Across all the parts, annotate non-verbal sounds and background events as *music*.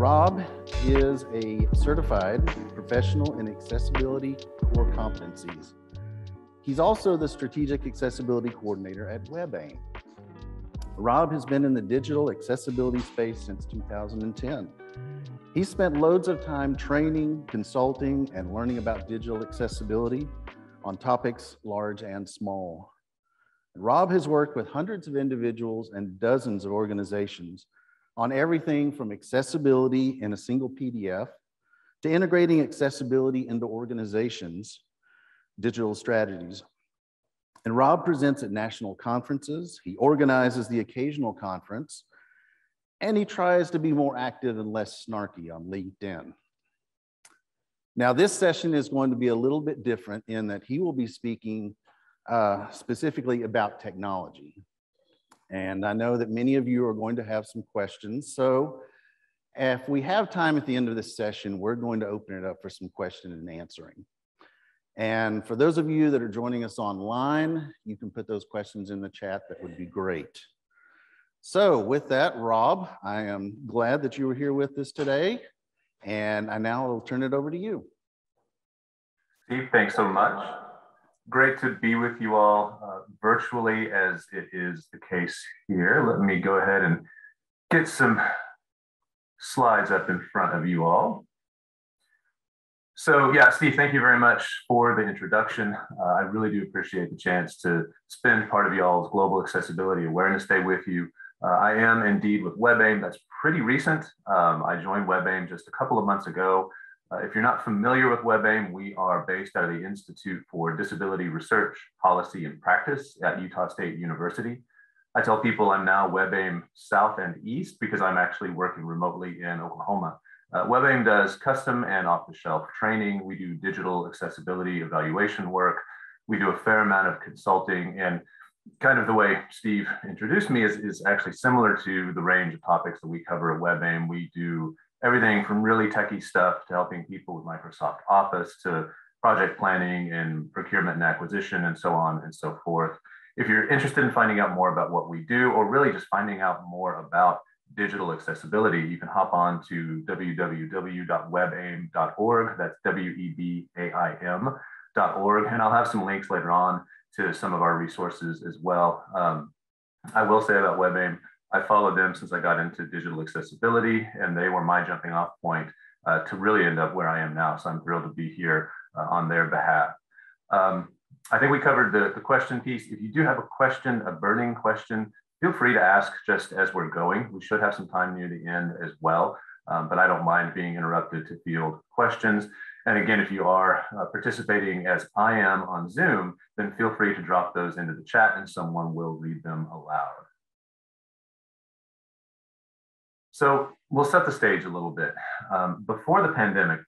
Rob is a certified professional in accessibility core competencies. He's also the strategic accessibility coordinator at WebAIM. Rob has been in the digital accessibility space since 2010. He spent loads of time training, consulting, and learning about digital accessibility on topics large and small. Rob has worked with hundreds of individuals and dozens of organizations on everything from accessibility in a single PDF to integrating accessibility into organizations' digital strategies. And Rob presents at national conferences. He organizes the occasional conference, and he tries to be more active and less snarky on LinkedIn. Now, this session is going to be a little bit different in that he will be speaking uh, specifically about technology. And I know that many of you are going to have some questions. So if we have time at the end of this session, we're going to open it up for some question and answering. And for those of you that are joining us online, you can put those questions in the chat. That would be great. So with that, Rob, I am glad that you were here with us today. And I now will turn it over to you. Steve, thanks so much great to be with you all uh, virtually as it is the case here. Let me go ahead and get some slides up in front of you all. So yeah, Steve, thank you very much for the introduction. Uh, I really do appreciate the chance to spend part of y'all's Global Accessibility Awareness Day with you. Uh, I am indeed with WebAIM. That's pretty recent. Um, I joined WebAIM just a couple of months ago. Uh, if you're not familiar with WebAIM, we are based out of the Institute for Disability Research, Policy, and Practice at Utah State University. I tell people I'm now WebAIM South and East because I'm actually working remotely in Oklahoma. Uh, WebAIM does custom and off-the-shelf training. We do digital accessibility evaluation work. We do a fair amount of consulting and kind of the way Steve introduced me is, is actually similar to the range of topics that we cover at WebAIM. We do everything from really techie stuff to helping people with Microsoft Office to project planning and procurement and acquisition and so on and so forth. If you're interested in finding out more about what we do or really just finding out more about digital accessibility, you can hop on to www.webaim.org. That's W-E-B-A-I-M.org. And I'll have some links later on to some of our resources as well. Um, I will say about WebAIM, I followed them since I got into digital accessibility, and they were my jumping off point uh, to really end up where I am now. So I'm thrilled to be here uh, on their behalf. Um, I think we covered the, the question piece. If you do have a question, a burning question, feel free to ask just as we're going. We should have some time near the end as well, um, but I don't mind being interrupted to field questions. And again, if you are uh, participating as I am on Zoom, then feel free to drop those into the chat and someone will read them aloud. So we'll set the stage a little bit. Um, before the pandemic,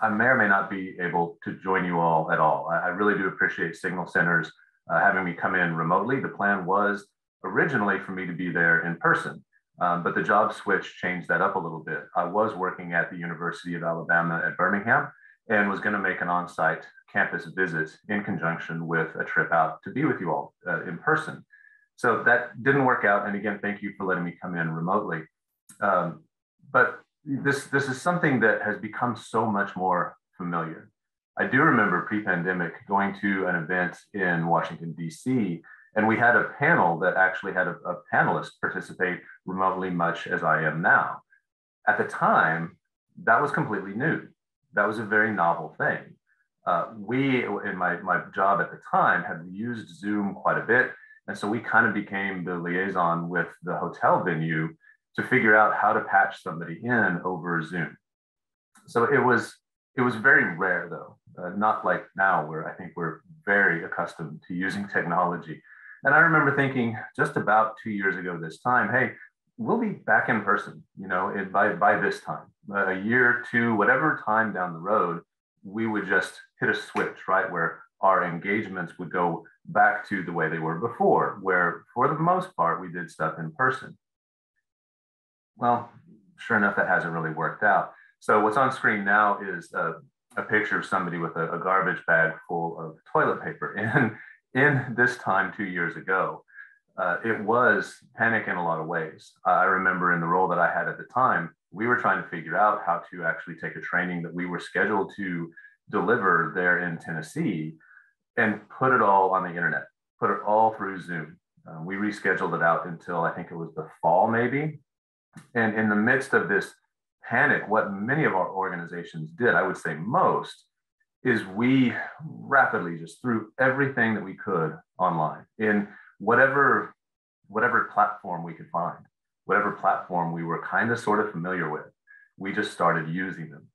I may or may not be able to join you all at all. I, I really do appreciate Signal Centers uh, having me come in remotely. The plan was originally for me to be there in person, um, but the job switch changed that up a little bit. I was working at the University of Alabama at Birmingham and was going to make an on site campus visit in conjunction with a trip out to be with you all uh, in person. So that didn't work out. And again, thank you for letting me come in remotely. Um, but this, this is something that has become so much more familiar. I do remember pre-pandemic going to an event in Washington, DC, and we had a panel that actually had a, a panelist participate remotely much as I am now. At the time, that was completely new. That was a very novel thing. Uh, we, in my, my job at the time, had used Zoom quite a bit. And so we kind of became the liaison with the hotel venue to figure out how to patch somebody in over Zoom. So it was it was very rare though, uh, not like now where I think we're very accustomed to using technology. And I remember thinking just about two years ago this time, hey, we'll be back in person, you know, it, by by this time, a year, two, whatever time down the road, we would just hit a switch, right, where our engagements would go back to the way they were before, where for the most part we did stuff in person. Well, sure enough, that hasn't really worked out. So what's on screen now is a, a picture of somebody with a, a, garbage bag full of toilet paper. *laughs* And in this time two years ago, uh, it was panic in a lot of ways. I remember in the role that I had at the time, We were trying to figure out how to actually take a training that we were scheduled to deliver there in Tennessee and put it all on the internet, put it all through Zoom. Uh, we rescheduled it out until I think it was the fall, maybe. And in the midst of this panic, what many of our organizations did, I would say most, is we rapidly just threw everything that we could online in whatever whatever platform we could find, whatever platform we were kind of sort of familiar with. We just started using them.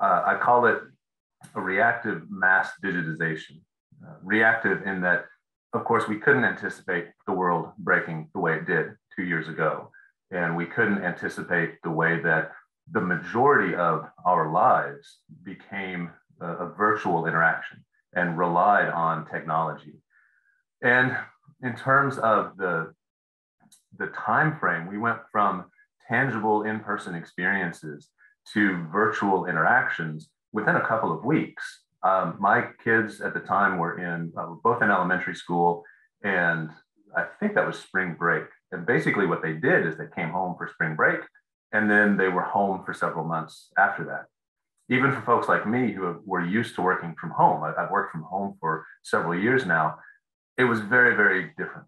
Uh, I call it a reactive mass digitization. Uh, reactive in that, of course, we couldn't anticipate the world breaking the way it did two years ago. And we couldn't anticipate the way that the majority of our lives became a, a virtual interaction and relied on technology. And in terms of the, the time frame, we went from tangible in-person experiences to virtual interactions within a couple of weeks. Um, my kids at the time were in uh, both in elementary school and I think that was spring break. And basically, what they did is they came home for spring break and then they were home for several months after that. Even for folks like me who were used to working from home, I've worked from home for several years now, it was very, very different.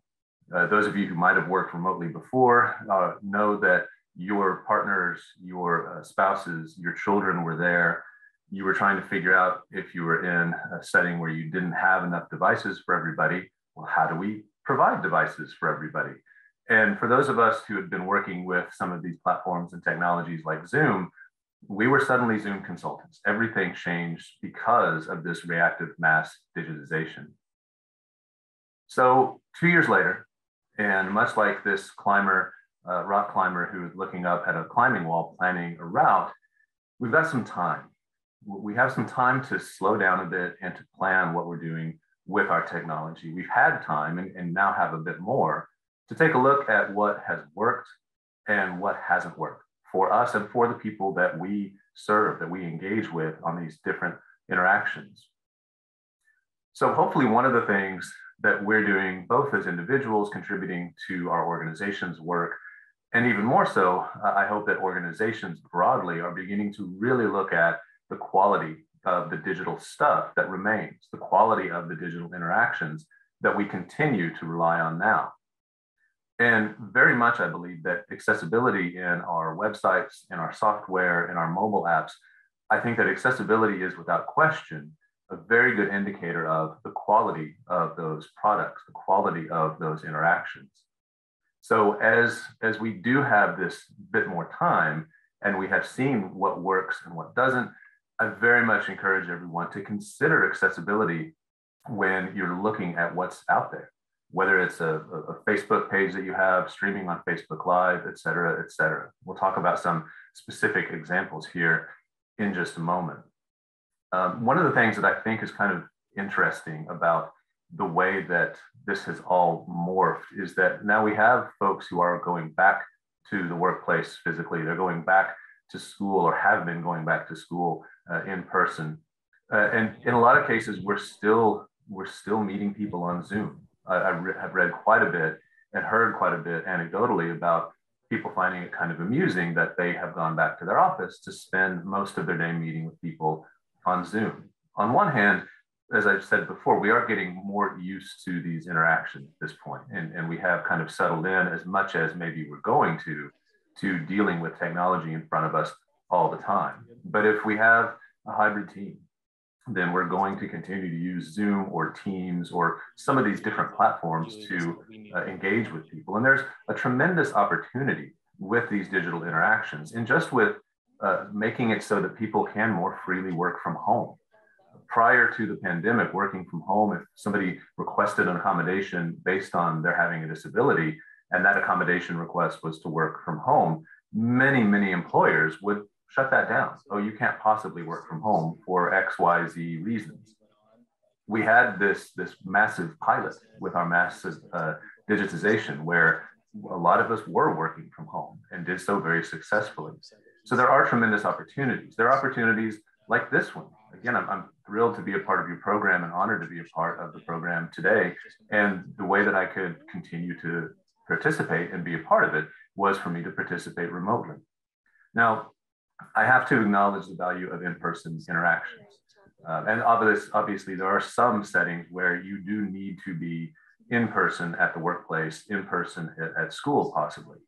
Uh, those of you who might have worked remotely before uh, know that your partners, your uh, spouses, your children were there. You were trying to figure out if you were in a setting where you didn't have enough devices for everybody. Well, how do we provide devices for everybody? And for those of us who had been working with some of these platforms and technologies like Zoom, we were suddenly Zoom consultants. Everything changed because of this reactive mass digitization. So, two years later, and much like this climber, uh, rock climber who was looking up at a climbing wall planning a route, we've got some time. We have some time to slow down a bit and to plan what we're doing with our technology. We've had time and, and now have a bit more to take a look at what has worked and what hasn't worked for us and for the people that we serve, that we engage with on these different interactions. So, hopefully, one of the things that we're doing, both as individuals contributing to our organization's work, and even more so, uh, I hope that organizations broadly are beginning to really look at the quality of the digital stuff that remains, the quality of the digital interactions that we continue to rely on now. And very much, I believe that accessibility in our websites, in our software, in our mobile apps, I think that accessibility is without question a very good indicator of the quality of those products, the quality of those interactions. So as, as we do have this bit more time and we have seen what works and what doesn't, I very much encourage everyone to consider accessibility when you're looking at what's out there whether it's a, a, Facebook page that you have streaming on Facebook Live, et cetera, et cetera. We'll talk about some specific examples here in just a moment. Um, one of the things that I think is kind of interesting about the way that this has all morphed is that now we have folks who are going back to the workplace physically. They're going back to school or have been going back to school uh, in person. Uh, and in a lot of cases, we're still we're still meeting people on Zoom. I, have read quite a bit and heard quite a bit anecdotally about people finding it kind of amusing that they have gone back to their office to spend most of their day meeting with people on Zoom. On one hand, as I've said before, we are getting more used to these interactions at this point, and, and we have kind of settled in as much as maybe we're going to, to dealing with technology in front of us all the time. But if we have a hybrid team, then we're going to continue to use Zoom or Teams or some of these different platforms to uh, engage with people. And there's a tremendous opportunity with these digital interactions and just with uh, making it so that people can more freely work from home. Prior to the pandemic, working from home, if somebody requested an accommodation based on their having a disability, and that accommodation request was to work from home, many, many employers would shut that down. Oh, you can't possibly work from home for X, Y, Z reasons. We had this, this massive pilot with our mass uh, digitization where a lot of us were working from home and did so very successfully. So there are tremendous opportunities. There are opportunities like this one. Again, I'm, I'm thrilled to be a part of your program and honored to be a part of the program today. And the way that I could continue to participate and be a part of it was for me to participate remotely. Now, I have to acknowledge the value of in-person interactions. Uh, and obviously, obviously, there are some settings where you do need to be in person at the workplace, in person at, at school, possibly.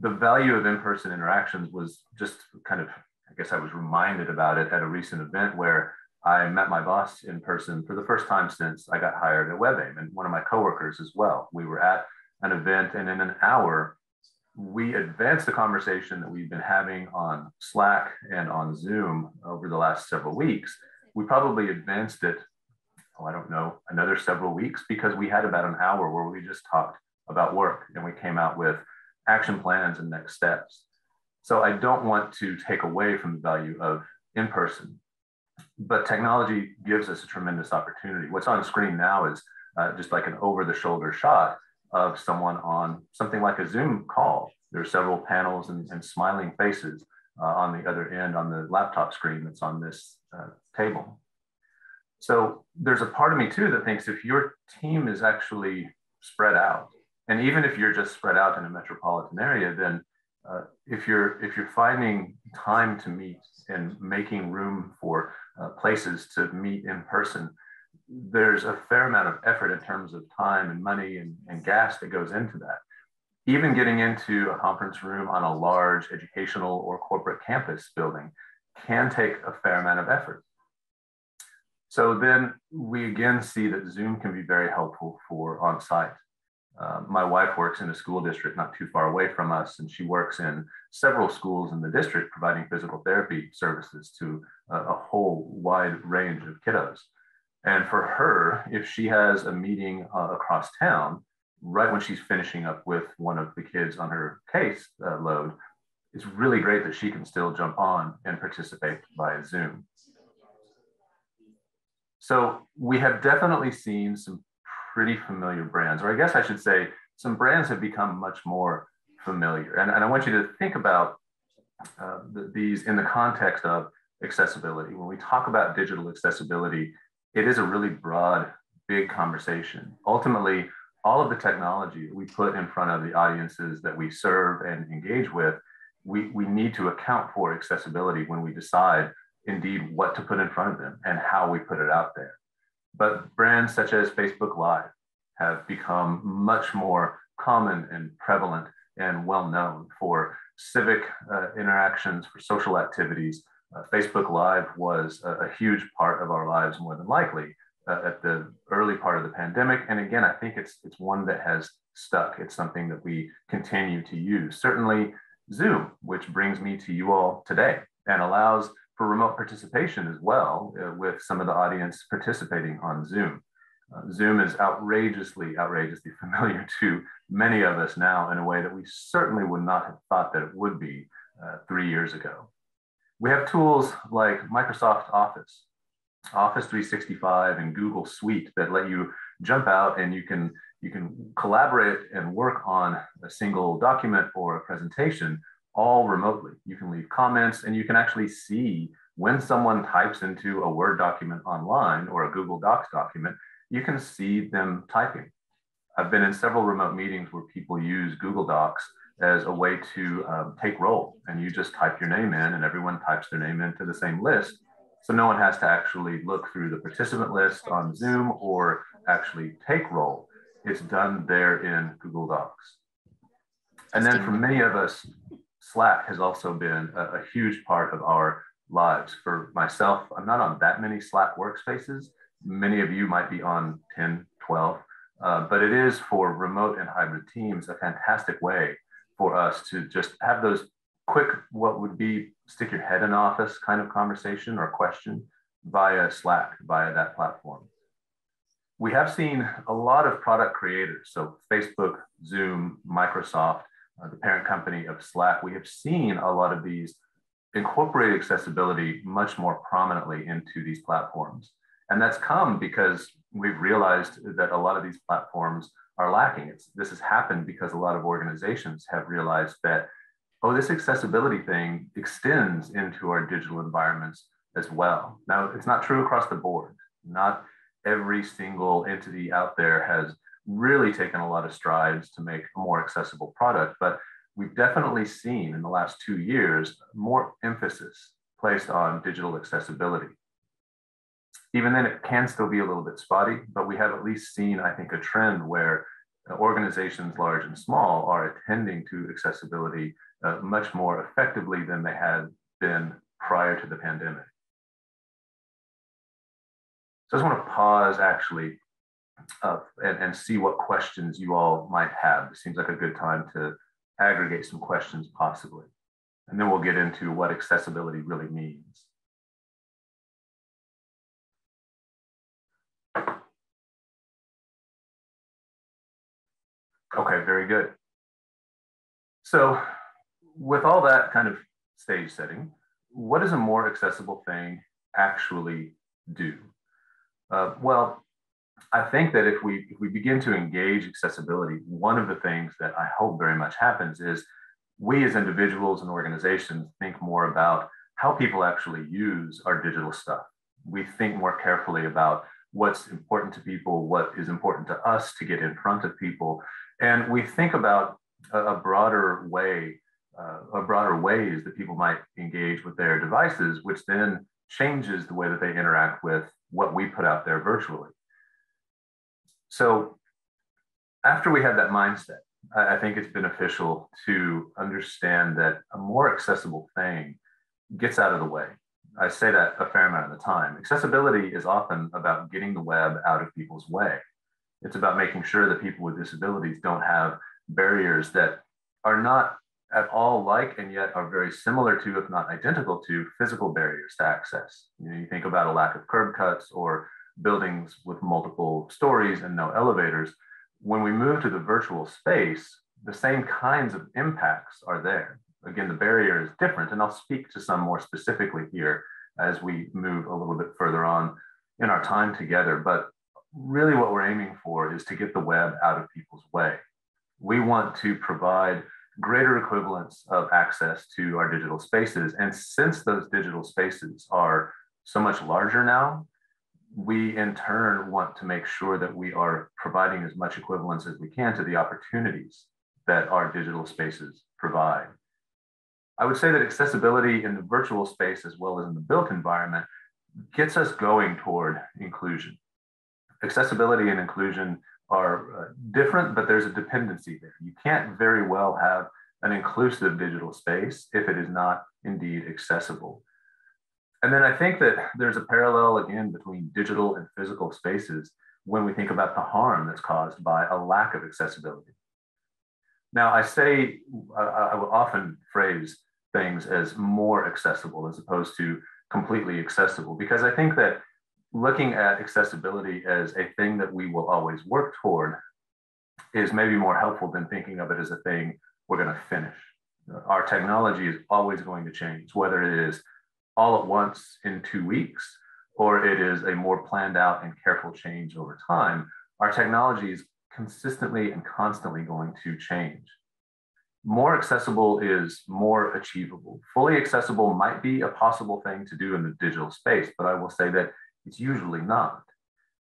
The value of in person interactions was just kind of, I guess I was reminded about it at a recent event where I met my boss in person for the first time since I got hired at WebAIM and one of my coworkers as well. We were at an event and in an hour, we advanced the conversation that we've been having on Slack and on Zoom over the last several weeks. We probably advanced it, oh, I don't know, another several weeks because we had about an hour where we just talked about work and we came out with action plans and next steps. So I don't want to take away from the value of in person, but technology gives us a tremendous opportunity. What's on screen now is uh, just like an over the shoulder shot of someone on something like a Zoom call. There are several panels and, and smiling faces uh, on the other end on the laptop screen that's on this uh, table. So there's a part of me too that thinks if your team is actually spread out, and even if you're just spread out in a metropolitan area, then uh, if you're if you're finding time to meet and making room for uh, places to meet in person, there's a fair amount of effort in terms of time and money and, and gas that goes into that. Even getting into a conference room on a large educational or corporate campus building can take a fair amount of effort. So then we again see that Zoom can be very helpful for on-site. Uh, my wife works in a school district not too far away from us, and she works in several schools in the district providing physical therapy services to a, a whole wide range of kiddos. And for her, if she has a meeting uh, across town, right when she's finishing up with one of the kids on her case uh, load, it's really great that she can still jump on and participate via Zoom. So we have definitely seen some pretty familiar brands, or I guess I should say, some brands have become much more familiar. And, and I want you to think about uh, the, these in the context of accessibility. When we talk about digital accessibility, it is a really broad, big conversation. Ultimately, all of the technology we put in front of the audiences that we serve and engage with, we, we need to account for accessibility when we decide indeed what to put in front of them and how we put it out there. But brands such as Facebook Live have become much more common and prevalent and well known for civic uh, interactions, for social activities, uh, Facebook Live was a, a, huge part of our lives, more than likely, uh, at the early part of the pandemic. And again, I think it's it's one that has stuck. It's something that we continue to use. Certainly, Zoom, which brings me to you all today and allows for remote participation as well, uh, with some of the audience participating on Zoom. Uh, Zoom is outrageously, outrageously *laughs* familiar to many of us now in a way that we certainly would not have thought that it would be uh, three years ago. We have tools like Microsoft Office, Office 365 and Google Suite that let you jump out and you can you can collaborate and work on a single document or a presentation all remotely. You can leave comments and you can actually see when someone types into a Word document online or a Google Docs document, you can see them typing. I've been in several remote meetings where people use Google Docs as a way to um, take roll. And you just type your name in, and everyone types their name into the same list. So no one has to actually look through the participant list on Zoom or actually take roll. It's done there in Google Docs. And then for many of us, Slack has also been a, a huge part of our lives. For myself, I'm not on that many Slack workspaces. Many of you might be on 10, 12, uh, but it is for remote and hybrid teams a fantastic way for us to just have those quick, what would be stick your head in office kind of conversation or question via Slack, via that platform. We have seen a lot of product creators, so Facebook, Zoom, Microsoft, uh, the parent company of Slack, we have seen a lot of these incorporate accessibility much more prominently into these platforms. And that's come because we've realized that a lot of these platforms are lacking. It's, this has happened because a lot of organizations have realized that, oh, this accessibility thing extends into our digital environments as well. Now, it's not true across the board. Not every single entity out there has really taken a lot of strides to make a more accessible product, but we've definitely seen in the last two years more emphasis placed on digital accessibility. Even then, it can still be a little bit spotty, but we have at least seen, I think, a trend where organizations large and small are attending to accessibility uh, much more effectively than they had been prior to the pandemic. So I just want to pause actually uh, and, and see what questions you all might have. It seems like a good time to aggregate some questions possibly. And then we'll get into what accessibility really means. Okay, very good. So with all that kind of stage setting, what does a more accessible thing actually do? Uh, well, I think that if we if we begin to engage accessibility, one of the things that I hope very much happens is we as individuals and organizations think more about how people actually use our digital stuff. We think more carefully about what's important to people, what is important to us to get in front of people, and we think about a, broader way, uh, a broader ways that people might engage with their devices, which then changes the way that they interact with what we put out there virtually. So after we have that mindset, I think it's beneficial to understand that a more accessible thing gets out of the way. I say that a fair amount of the time. Accessibility is often about getting the web out of people's way. It's about making sure that people with disabilities don't have barriers that are not at all like and yet are very similar to, if not identical to, physical barriers to access. You know, you think about a lack of curb cuts or buildings with multiple stories and no elevators. When we move to the virtual space, the same kinds of impacts are there. Again, the barrier is different, and I'll speak to some more specifically here as we move a little bit further on in our time together. But really, what we're aiming for is to get the web out of people's way. We want to provide greater equivalence of access to our digital spaces. And since those digital spaces are so much larger now, we in turn want to make sure that we are providing as much equivalence as we can to the opportunities that our digital spaces provide. I would say that accessibility in the virtual space as well as in the built environment gets us going toward inclusion. Accessibility and inclusion are uh, different, but there's a dependency there. You can't very well have an inclusive digital space if it is not indeed accessible. And then I think that there's a parallel again between digital and physical spaces when we think about the harm that's caused by a lack of accessibility. Now, I say, I, I will often phrase things as more accessible as opposed to completely accessible, because I think that looking at accessibility as a thing that we will always work toward is maybe more helpful than thinking of it as a thing we're going to finish. Our technology is always going to change, whether it is all at once in two weeks, or it is a more planned out and careful change over time, our technology is consistently and constantly going to change. More accessible is more achievable. Fully accessible might be a possible thing to do in the digital space, but I will say that it's usually not.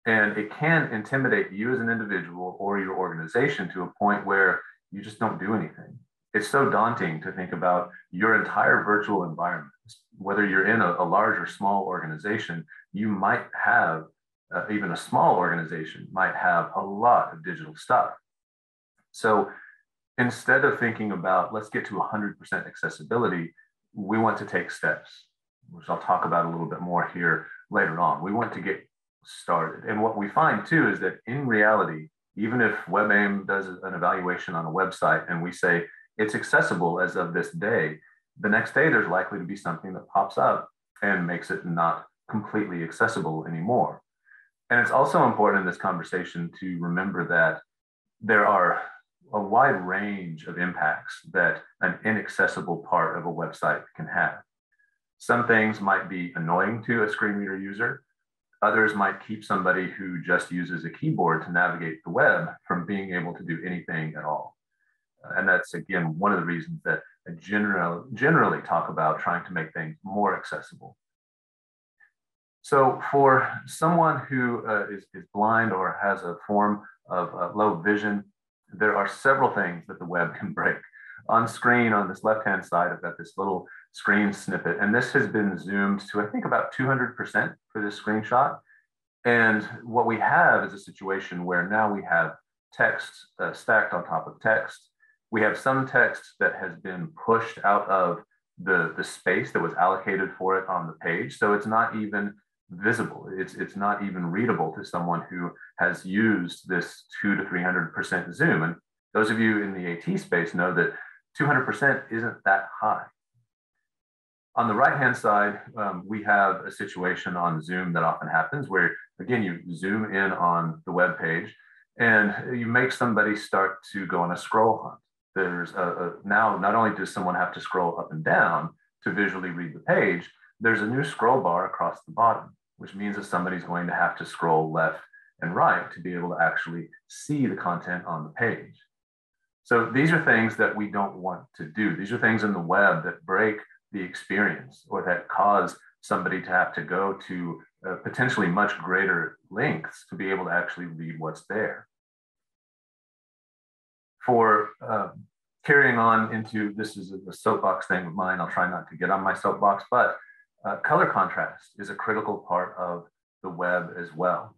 And it can intimidate you as an individual or your organization to a point where you just don't do anything it's so daunting to think about your entire virtual environment. Whether you're in a, a large or small organization, you might have, uh, even a small organization might have a lot of digital stuff. So instead of thinking about let's get to 100% accessibility, we want to take steps, which I'll talk about a little bit more here later on. We want to get started. And what we find too is that in reality, even if WebAIM does an evaluation on a website and we say, it's accessible as of this day. The next day, there's likely to be something that pops up and makes it not completely accessible anymore. And it's also important in this conversation to remember that there are a wide range of impacts that an inaccessible part of a website can have. Some things might be annoying to a screen reader user. Others might keep somebody who just uses a keyboard to navigate the web from being able to do anything at all. And that's, again, one of the reasons that I general, generally talk about trying to make things more accessible. So for someone who uh, is is, blind or has a form of uh, low vision, there are several things that the web can break. on screen on this left-hand side, I've got this little screen snippet, and this has been zoomed to, I think, about 200% for this screenshot. And what we have is a situation where now we have text uh, stacked on top of text. We have some text that has been pushed out of the, the space that was allocated for it on the page. So it's not even visible. It's, it's not even readable to someone who has used this two to 300% zoom. And those of you in the AT space know that 200% isn't that high. On the right-hand side, um, we have a situation on Zoom that often happens where, again, you zoom in on the web page and you make somebody start to go on a scroll hunt. There's a, a, now not only does someone have to scroll up and down to visually read the page, there's a new scroll bar across the bottom, which means that somebody's going to have to scroll left and right to be able to actually see the content on the page. So these are things that we don't want to do. These are things in the web that break the experience or that cause somebody to have to go to uh, potentially much greater lengths to be able to actually read what's there. For uh, carrying on into this is a soapbox thing of mine, I'll try not to get on my soapbox, but uh, color contrast is a critical part of the web as well.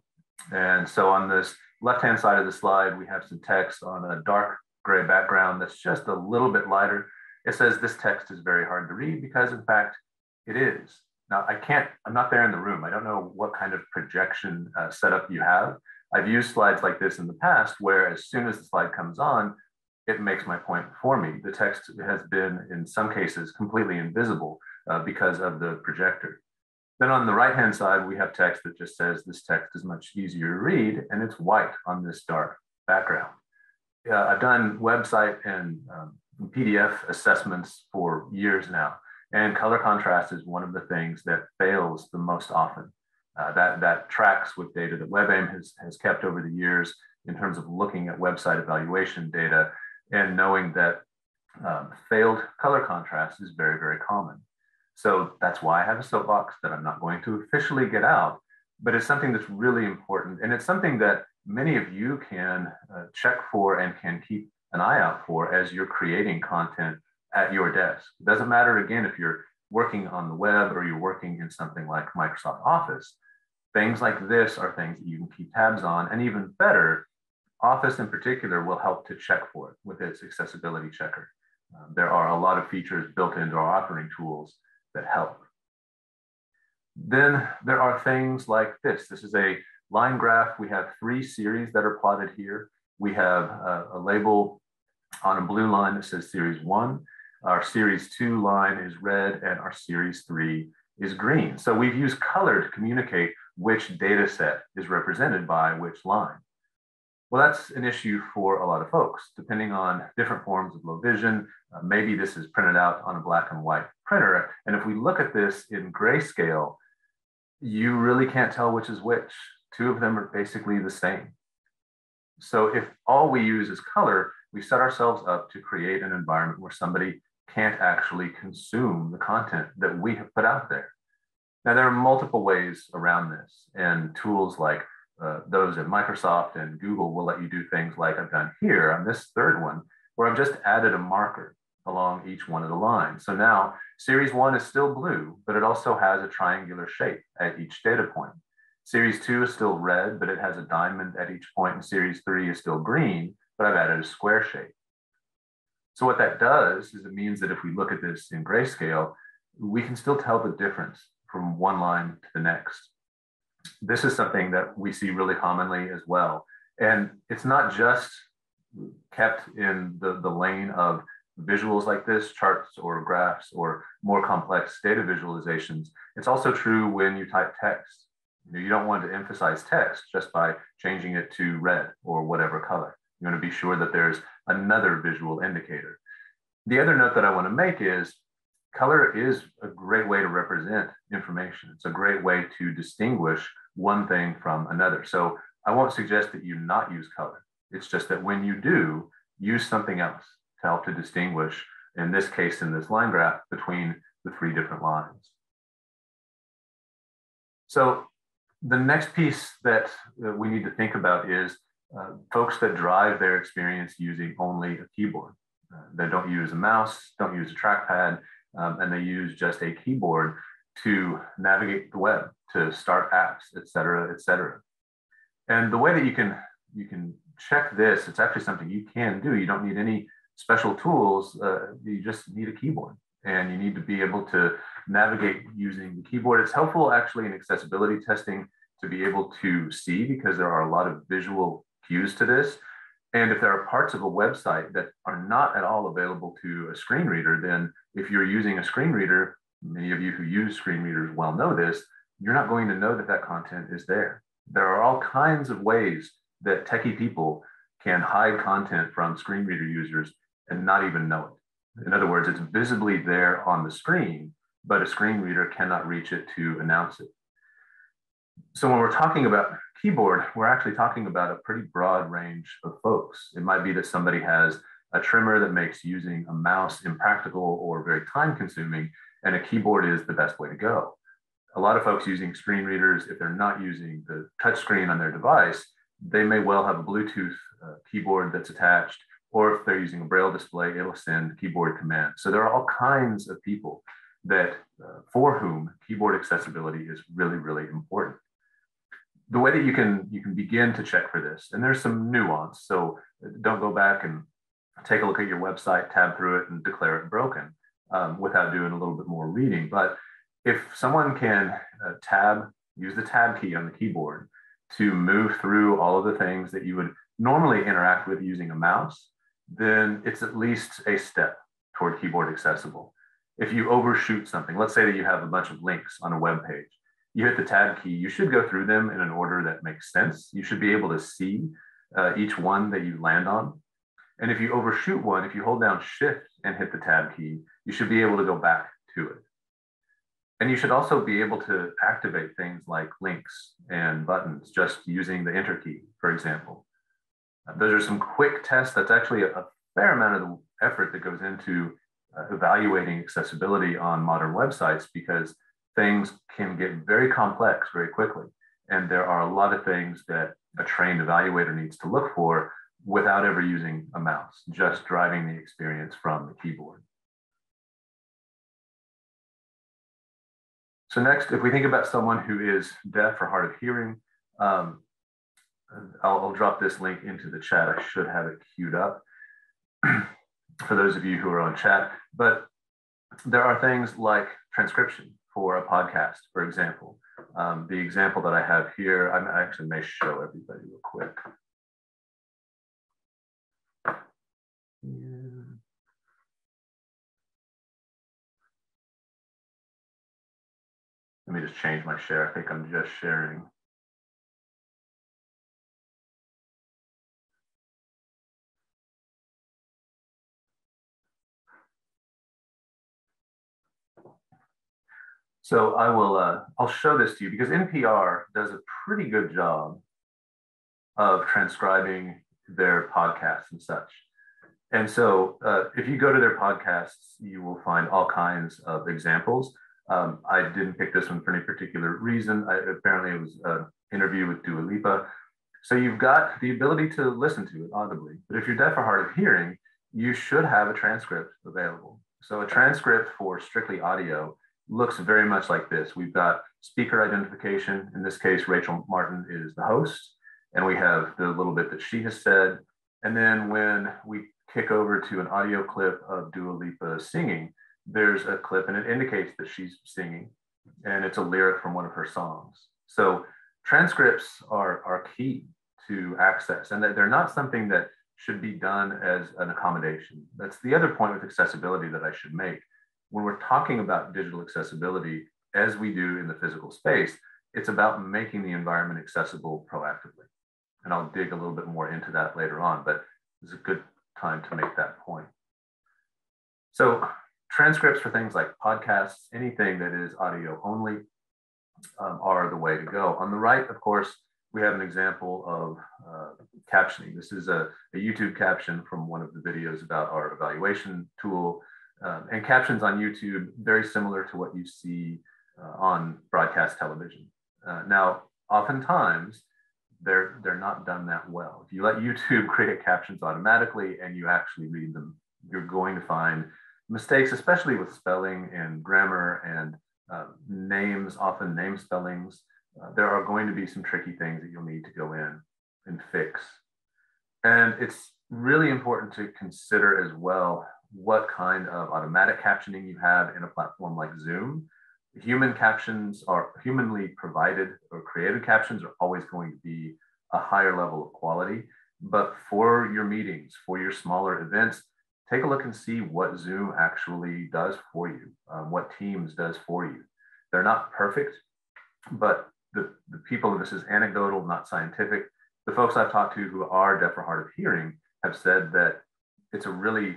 And so on this left-hand side of the slide, we have some text on a dark gray background that's just a little bit lighter. It says this text is very hard to read because in fact it is. Now I can't, I'm not there in the room. I don't know what kind of projection uh, setup you have. I've used slides like this in the past where as soon as the slide comes on, it makes my point for me. The text has been in some cases completely invisible uh, because of the projector. Then on the right-hand side, we have text that just says this text is much easier to read and it's white on this dark background. Uh, I've done website and um, PDF assessments for years now, and color contrast is one of the things that fails the most often. Uh, that, that tracks with data that WebAIM has, has kept over the years in terms of looking at website evaluation data and knowing that um, failed color contrast is very, very common. So that's why I have a soapbox that I'm not going to officially get out, but it's something that's really important. And it's something that many of you can uh, check for and can keep an eye out for as you're creating content at your desk. It doesn't matter, again, if you're working on the web or you're working in something like Microsoft Office. Things like this are things that you can keep tabs on. And even better, Office in particular will help to check for it with its accessibility checker. Um, there are a lot of features built into our operating tools that help. Then there are things like this. This is a line graph. We have three series that are plotted here. We have a, a label on a blue line that says series one. Our series two line is red and our series three is green. So we've used color to communicate which data set is represented by which line. Well, that's an issue for a lot of folks, depending on different forms of low vision. Uh, maybe this is printed out on a black and white printer. And if we look at this in grayscale, you really can't tell which is which. Two of them are basically the same. So if all we use is color, we set ourselves up to create an environment where somebody can't actually consume the content that we have put out there. Now, there are multiple ways around this, and tools like uh, those at Microsoft and Google will let you do things like I've done here on this third one, where I've just added a marker along each one of the lines. So now series one is still blue, but it also has a triangular shape at each data point. Series two is still red, but it has a diamond at each point, and series three is still green, but I've added a square shape. So what that does is it means that if we look at this in grayscale, we can still tell the difference from one line to the next. This is something that we see really commonly as well. And it's not just kept in the, the lane of visuals like this, charts or graphs or more complex data visualizations. It's also true when you type text. You, know, you don't want to emphasize text just by changing it to red or whatever color. You want to be sure that there's another visual indicator. The other note that I want to make is color is a great way to represent information. It's a great way to distinguish one thing from another. So I won't suggest that you not use color. It's just that when you do, use something else to help to distinguish, in this case, in this line graph, between the three different lines. So the next piece that we need to think about is uh, folks that drive their experience using only a keyboard. uh, they don't use a mouse, don't use a trackpad, um, and they use just a keyboard to navigate the web, to start apps, et cetera, et cetera. And the way that you can you can check this, it's actually something you can do. You don't need any special tools. Uh, you just need a keyboard, and you need to be able to navigate using the keyboard. It's helpful actually in accessibility testing to be able to see because there are a lot of visual cues to this. And if there are parts of a website that are not at all available to a screen reader, then if you're using a screen reader, many of you who use screen readers well know this, you're not going to know that that content is there. There are all kinds of ways that techie people can hide content from screen reader users and not even know it. In other words, it's visibly there on the screen, but a screen reader cannot reach it to announce it. So when we're talking about keyboard, we're actually talking about a pretty broad range of folks. It might be that somebody has a tremor that makes using a mouse impractical or very time consuming, and a keyboard is the best way to go. A lot of folks using screen readers, if they're not using the touchscreen on their device, they may well have a Bluetooth uh, keyboard that's attached, or if they're using a Braille display, it'll send keyboard commands. So there are all kinds of people that uh, for whom keyboard accessibility is really, really important. The way that you can you can begin to check for this, and there's some nuance. So don't go back and take a look at your website, tab through it, and declare it broken um, without doing a little bit more reading. But if someone can uh, tab, use the tab key on the keyboard to move through all of the things that you would normally interact with using a mouse, then it's at least a step toward keyboard accessible. If you overshoot something, let's say that you have a bunch of links on a web page, you hit the tab key, you should go through them in an order that makes sense. You should be able to see uh, each one that you land on. And if you overshoot one, if you hold down shift and hit the tab key, you should be able to go back to it. And you should also be able to activate things like links and buttons just using the enter key, for example. Those are some quick tests. That's actually a, fair amount of the effort that goes into evaluating accessibility on modern websites because things can get very complex very quickly. And there are a lot of things that a trained evaluator needs to look for without ever using a mouse, just driving the experience from the keyboard. So next, if we think about someone who is deaf or hard of hearing, um, I'll, I'll, drop this link into the chat. I should have it queued up *clears throat* for those of you who are on chat. But there are things like transcription for a podcast, for example. Um, the example that I have here, I actually may show everybody real quick. Yeah. Let me just change my share. I think I'm just sharing. So I will, uh, I'll show this to you because NPR does a pretty good job of transcribing their podcasts and such. And so uh, if you go to their podcasts, you will find all kinds of examples. Um, I didn't pick this one for any particular reason. I, apparently, it was an interview with Dua Lipa. So you've got the ability to listen to it audibly. But if you're deaf or hard of hearing, you should have a transcript available. So a transcript for strictly audio looks very much like this. We've got speaker identification. In this case, Rachel Martin is the host. And we have the little bit that she has said. And then when we kick over to an audio clip of Dua Lipa singing, there's a clip and it indicates that she's singing and it's a lyric from one of her songs. So transcripts are, are key to access and that they're not something that should be done as an accommodation. That's the other point with accessibility that I should make. When we're talking about digital accessibility, as we do in the physical space, it's about making the environment accessible proactively. And I'll dig a little bit more into that later on, but it's a good time to make that point. So transcripts for things like podcasts, anything that is audio only um, are the way to go. On the right, of course, we have an example of uh, captioning. This is a, a, YouTube caption from one of the videos about our evaluation tool. Um, and captions on YouTube, very similar to what you see uh, on broadcast television. Uh, now, oftentimes, they're, they're not done that well. If you let YouTube *laughs* create captions automatically and you actually read them, you're going to find mistakes, especially with spelling and grammar and uh, names, often name spellings. Uh, there are going to be some tricky things that you'll need to go in and fix. And it's really important to consider as well what kind of automatic captioning you have in a platform like Zoom. Human captions are humanly provided or created captions are always going to be a higher level of quality. But for your meetings, for your smaller events, take a look and see what Zoom actually does for you, um, what Teams does for you. They're not perfect, but the, the people, this is anecdotal, not scientific. The folks I've talked to who are deaf or hard of hearing have said that it's a really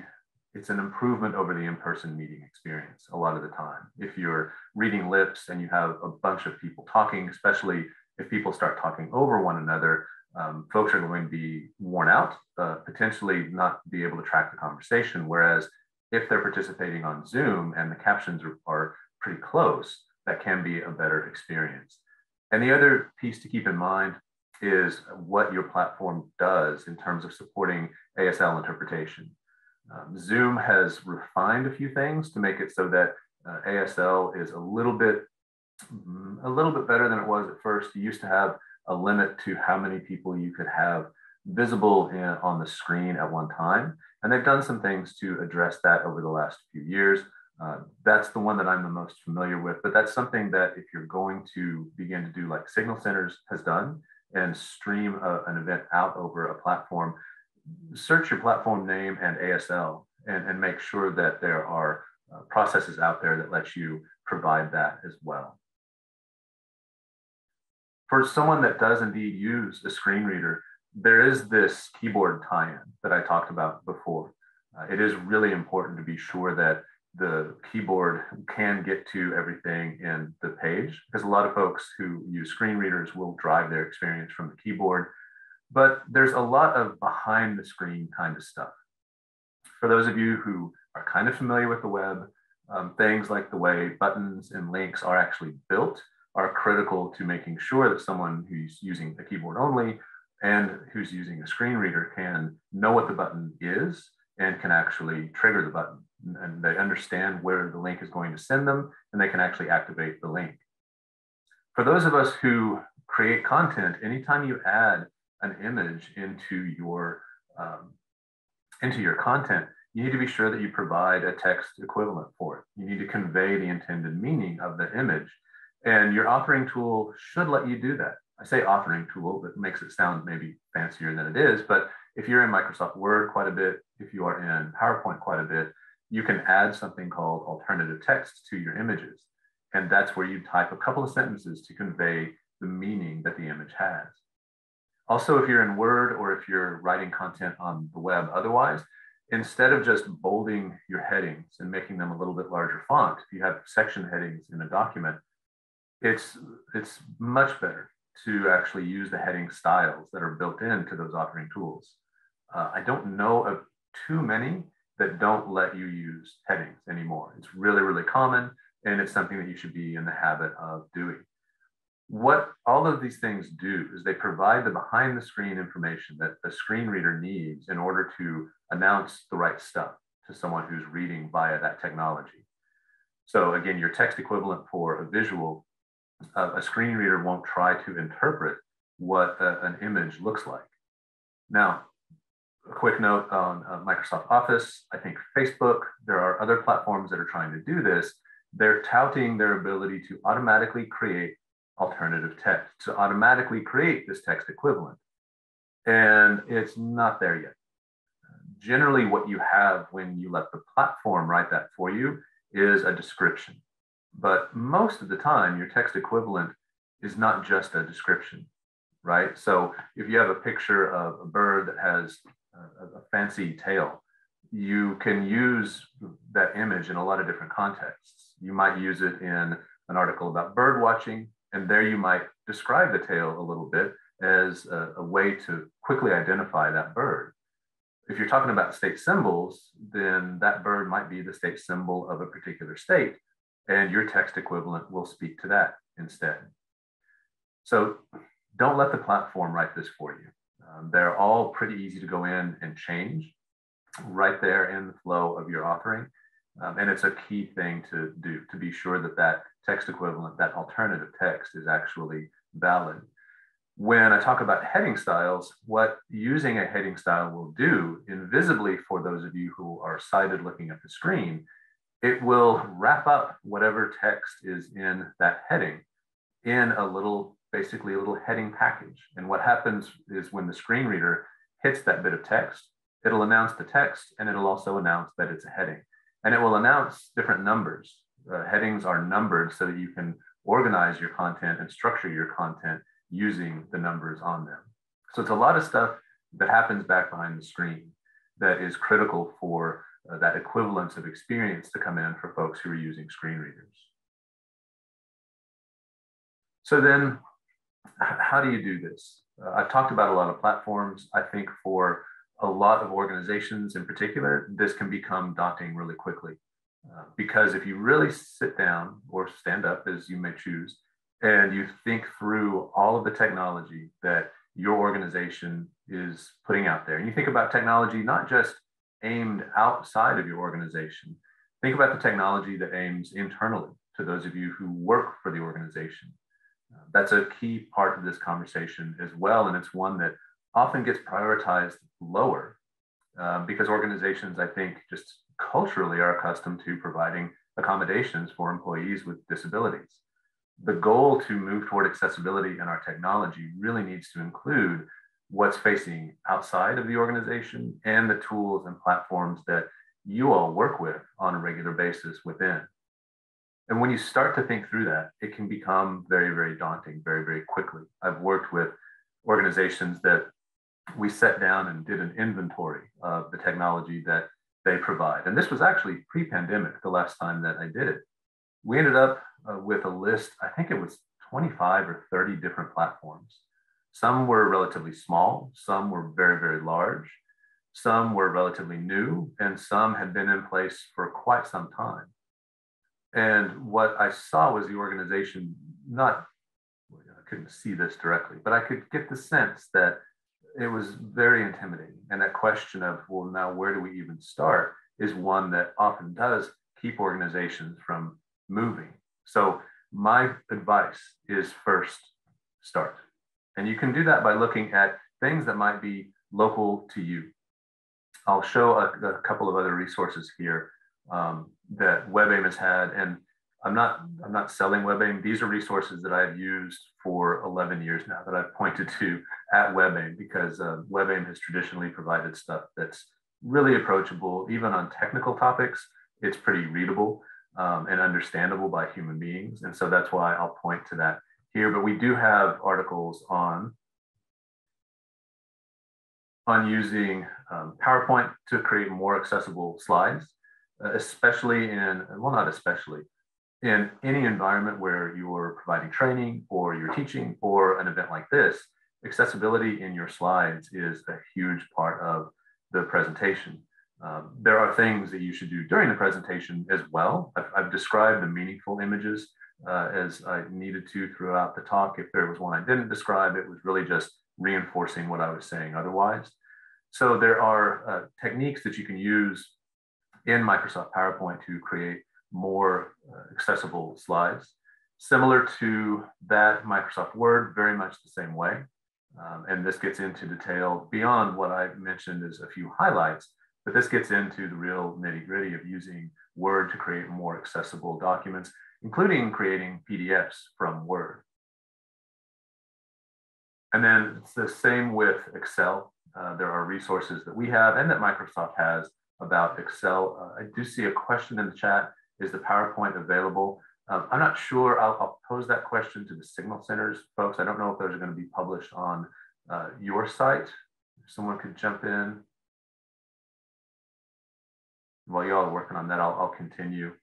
it's an improvement over the in-person meeting experience a lot of the time. If you're reading lips and you have a bunch of people talking, especially if people start talking over one another, um, folks are going to be worn out, uh, potentially not be able to track the conversation. Whereas if they're participating on Zoom and the captions are, are pretty close, that can be a better experience. And the other piece to keep in mind is what your platform does in terms of supporting ASL interpretation. Um, Zoom has refined a few things to make it so that uh, ASL is a little bit mm, a little bit better than it was at first. You used to have a limit to how many people you could have visible in, on the screen at one time. And they've done some things to address that over the last few years. Uh, that's the one that I'm the most familiar with, but that's something that if you're going to begin to do like Signal Centers has done and stream a, an event out over a platform, search your platform name and ASL and, and make sure that there are uh, processes out there that let you provide that as well. For someone that does indeed use a screen reader, there is this keyboard tie-in that I talked about before. Uh, it is really important to be sure that the keyboard can get to everything in the page because a lot of folks who use screen readers will drive their experience from the keyboard. But there's a lot of behind the screen kind of stuff. For those of you who are kind of familiar with the web, um, things like the way buttons and links are actually built are critical to making sure that someone who's using a keyboard only and who's using a screen reader can know what the button is and can actually trigger the button and they understand where the link is going to send them and they can actually activate the link. For those of us who create content, anytime you add an image into your um, into your content, you need to be sure that you provide a text equivalent for it. You need to convey the intended meaning of the image. And your authoring tool should let you do that. I say authoring tool, that makes it sound maybe fancier than it is, but if you're in Microsoft Word quite a bit, if you are in PowerPoint quite a bit, you can add something called alternative text to your images. And that's where you type a couple of sentences to convey the meaning that the image has. Also, if you're in Word or if you're writing content on the web otherwise, instead of just bolding your headings and making them a little bit larger font, if you have section headings in a document, it's, it's much better to actually use the heading styles that are built into those authoring tools. Uh, I don't know of too many that don't let you use headings anymore. It's really, really common, and it's something that you should be in the habit of doing. What all of these things do is they provide the behind the screen information that a screen reader needs in order to announce the right stuff to someone who's reading via that technology. So again, your text equivalent for a visual, uh, a screen reader won't try to interpret what a, an image looks like. Now, a quick note on uh, Microsoft Office. I think Facebook, there are other platforms that are trying to do this. They're touting their ability to automatically create alternative text, to automatically create this text equivalent. And it's not there yet. Generally, what you have when you let the platform write that for you is a description. But most of the time, your text equivalent is not just a description, right? So if you have a picture of a bird that has a, a fancy tail, you can use that image in a lot of different contexts. You might use it in an article about bird watching, and there you might describe the tail a little bit as a, a, way to quickly identify that bird. If you're talking about state symbols, then that bird might be the state symbol of a particular state, and your text equivalent will speak to that instead. So don't let the platform write this for you. Um, they're all pretty easy to go in and change. right there in the flow of your authoring. Um, and it's a key thing to do to be sure that that text equivalent, that alternative text is actually valid. When I talk about heading styles, what using a heading style will do invisibly for those of you who are sighted looking at the screen, it will wrap up whatever text is in that heading in a little, basically a little heading package. And what happens is when the screen reader hits that bit of text, it'll announce the text and it'll also announce that it's a heading. And it will announce different numbers. Uh, headings are numbered so that you can organize your content and structure your content using the numbers on them. So it's a lot of stuff that happens back behind the screen that is critical for uh, that equivalence of experience to come in for folks who are using screen readers. So then, how do you do this? Uh, I've talked about a lot of platforms. I think for a lot of organizations in particular, this can become daunting really quickly. Because if you really sit down or stand up, as you may choose, and you think through all of the technology that your organization is putting out there, and you think about technology not just aimed outside of your organization, think about the technology that aims internally to those of you who work for the organization. That's a key part of this conversation as well, and it's one that often gets prioritized lower uh, because organizations, I think, just culturally are accustomed to providing accommodations for employees with disabilities. The goal to move toward accessibility in our technology really needs to include what's facing outside of the organization and the tools and platforms that you all work with on a regular basis within. And when you start to think through that, it can become very, very daunting very, very quickly. I've worked with organizations that we sat down and did an inventory of the technology that they provide. And this was actually pre pandemic, the last time that I did it. We ended up uh, with a list, I think it was 25 or 30 different platforms. Some were relatively small, some were very, very large, some were relatively new, and some had been in place for quite some time. And what I saw was the organization not, I couldn't see this directly, but I could get the sense that it was very intimidating. And that question of, well, now where do we even start is one that often does keep organizations from moving. So, my advice is first start. And you can do that by looking at things that might be local to you. I'll show a, a couple of other resources here um, that WebAIM has had. And I'm not I'm not selling WebAIM. These are resources that I've used for 11 years now that I've pointed to at WebAIM because uh, WebAIM has traditionally provided stuff that's really approachable, even on technical topics. It's pretty readable um, and understandable by human beings, and so that's why I'll point to that here. But we do have articles on on using um, PowerPoint to create more accessible slides, uh, especially in well, not especially in any environment where you're providing training or you're teaching or an event like this, accessibility in your slides is a huge part of the presentation. Um, there are things that you should do during the presentation as well. I've, I've described the meaningful images uh, as I needed to throughout the talk. If there was one I didn't describe, it was really just reinforcing what I was saying otherwise. So there are uh, techniques that you can use in Microsoft PowerPoint to create more uh, accessible slides. Similar to that Microsoft Word, very much the same way. Um, and this gets into detail beyond what I mentioned as a few highlights, but this gets into the real nitty gritty of using Word to create more accessible documents, including creating PDFs from Word. And then it's the same with Excel. Uh, there are resources that we have and that Microsoft has about Excel. Uh, I do see a question in the chat is the PowerPoint available? Um, I'm not sure. I'll, I'll, pose that question to the Signal Centers folks. I don't know if those are going to be published on uh, your site. If someone could jump in. While y'all are working on that, I'll, I'll continue.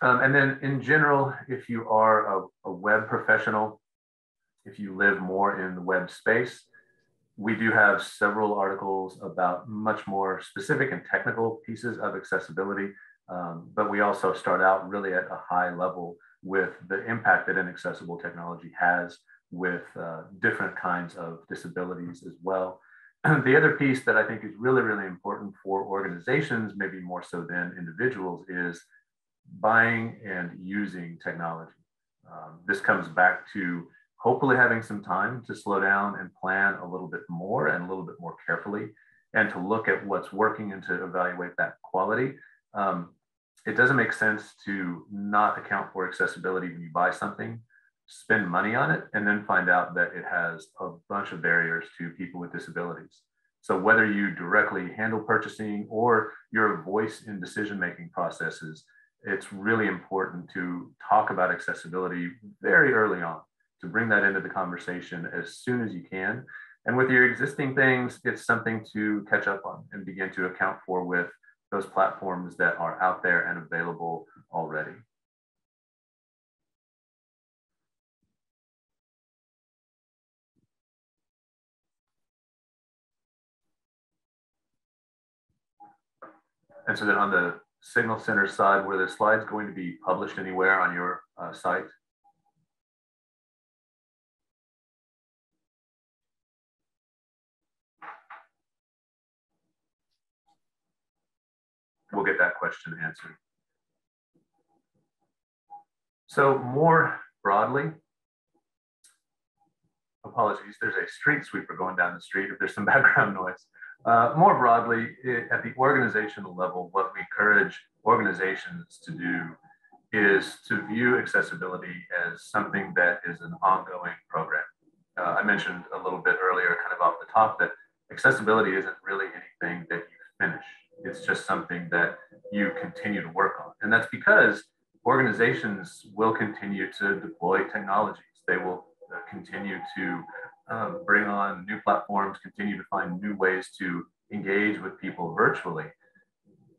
Um, and then in general, if you are a, a web professional, if you live more in the web space, we do have several articles about much more specific and technical pieces of accessibility, um, but we also start out really at a high level with the impact that inaccessible technology has with uh, different kinds of disabilities as well. *clears throat* the other piece that I think is really, really important for organizations, maybe more so than individuals, is buying and using technology. Um, this comes back to hopefully having some time to slow down and plan a little bit more and a little bit more carefully and to look at what's working and to evaluate that quality. Um, it doesn't make sense to not account for accessibility when you buy something, spend money on it, and then find out that it has a bunch of barriers to people with disabilities. So whether you directly handle purchasing or you're a voice in decision-making processes, it's really important to talk about accessibility very early on, to bring that into the conversation as soon as you can. And with your existing things, it's something to catch up on and begin to account for with those platforms that are out there and available already. And so then on the Signal Center side, were the slides going to be published anywhere on your uh, site? We'll get that question answered. So more broadly, apologies, there's a street sweeper going down the street if there's some *laughs* background noise. Uh, more broadly, it, at the organizational level, what we encourage organizations to do is to view accessibility as something that is an ongoing program. Uh, I mentioned a little bit earlier, kind of off the top, that accessibility isn't really anything that you finish. It's just something that you continue to work on. And that's because organizations will continue to deploy technologies. They will uh, continue to uh, bring on new platforms, continue to find new ways to engage with people virtually.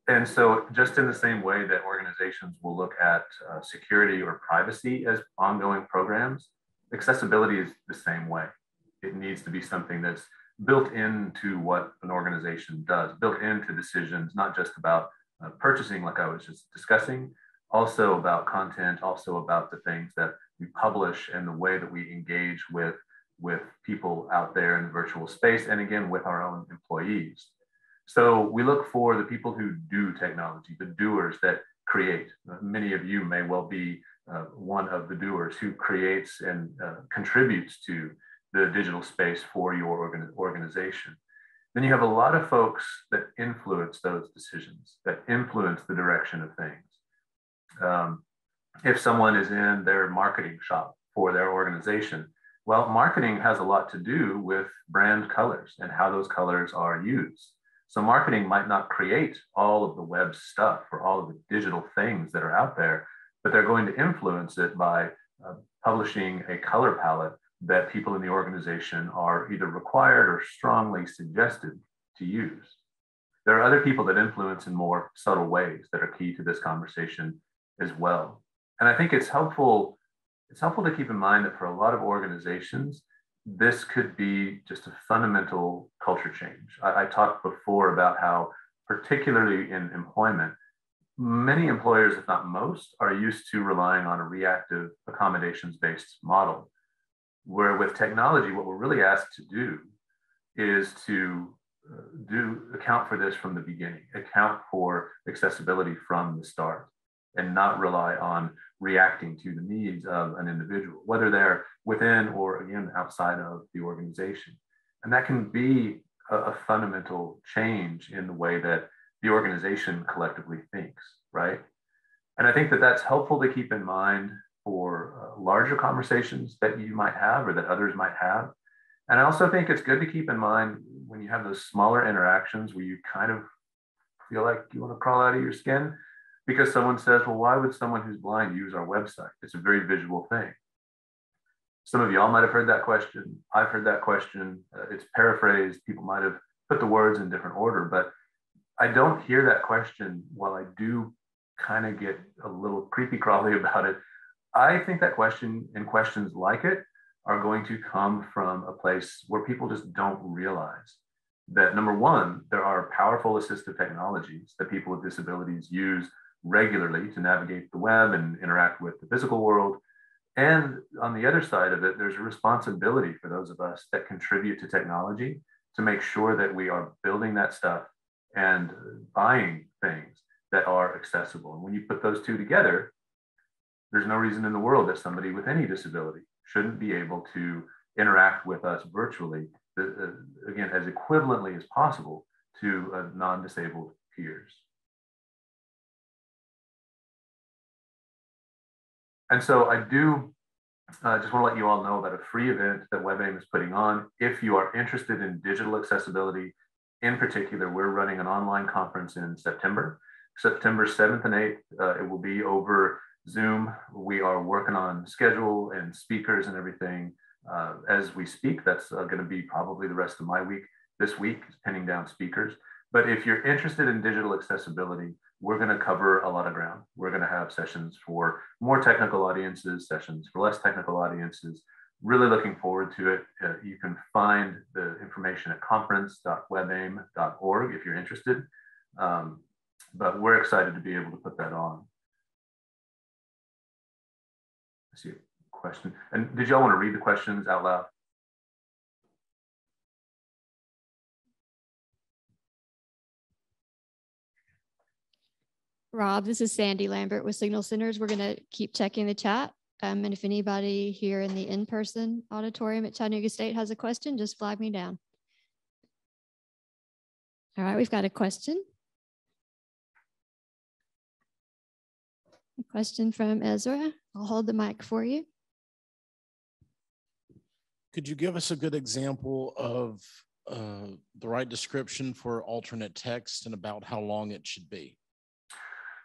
And so, just in the same way that organizations will look at uh, security or privacy as ongoing programs, accessibility is the same way. It needs to be something that's built into what an organization does, built into decisions, not just about uh, purchasing, like I was just discussing, also about content, also about the things that we publish and the way that we engage with, with people out there in the virtual space, and again, with our own employees. So we look for the people who do technology, the doers that create. Uh, many of you may well be uh, one of the doers who creates and uh, contributes to the digital space for your organ organization. Then you have a lot of folks that influence those decisions, that influence the direction of things. Um, if someone is in their marketing shop for their organization, well, marketing has a lot to do with brand colors and how those colors are used. So, marketing might not create all of the web stuff or all of the digital things that are out there, but they're going to influence it by uh, publishing a color palette that people in the organization are either required or strongly suggested to use. There are other people that influence in more subtle ways that are key to this conversation as well. And I think it's helpful, it's helpful to keep in mind that for a lot of organizations, this could be just a fundamental culture change. I, I talked before about how, particularly in employment, many employers, if not most, are used to relying on a reactive accommodations based model where with technology, what we're really asked to do is to uh, do account for this from the beginning, account for accessibility from the start, and not rely on reacting to the needs of an individual, whether they're within or again outside of the organization. And that can be a, a fundamental change in the way that the organization collectively thinks, right? And I think that that's helpful to keep in mind for uh, larger conversations that you might have or that others might have. And I also think it's good to keep in mind when you have those smaller interactions where you kind of feel like you want to crawl out of your skin because someone says, well, why would someone who's blind use our website? It's a very visual thing. Some of y'all might have heard that question. I've heard that question. Uh, it's paraphrased. People might have put the words in different order, but I don't hear that question while I do kind of get a little creepy crawly *laughs* about it I think that question and questions like it are going to come from a place where people just don't realize that number one, there are powerful assistive technologies that people with disabilities use regularly to navigate the web and interact with the physical world. And on the other side of it, there's a responsibility for those of us that contribute to technology to make sure that we are building that stuff and buying things that are accessible. And when you put those two together, there's no reason in the world that somebody with any disability shouldn't be able to interact with us virtually, uh, again, as equivalently as possible to uh, non-disabled peers. And so I do uh, just want to let you all know about a free event that WebAIM is putting on. If you are interested in digital accessibility, in particular, we're running an online conference in September, September 7th and 8th. Uh, it will be over Zoom. We are working on schedule and speakers and everything uh, as we speak. That's uh, going to be probably the rest of my week this week, is pinning down speakers. But if you're interested in digital accessibility, we're going to cover a lot of ground. We're going to have sessions for more technical audiences, sessions for less technical audiences. Really looking forward to it. Uh, you can find the information at conference.webaim.org if you're interested. Um, but we're excited to be able to put that on. I see a question. And did y'all want to read the questions out loud? Rob, this is Sandy Lambert with Signal Centers. We're going to keep checking the chat. Um, and if anybody here in the in-person auditorium at Chattanooga State has a question, just flag me down. All right, we've got a question. A question from Ezra. I'll hold the mic for you. Could you give us a good example of uh, the right description for alternate text and about how long it should be?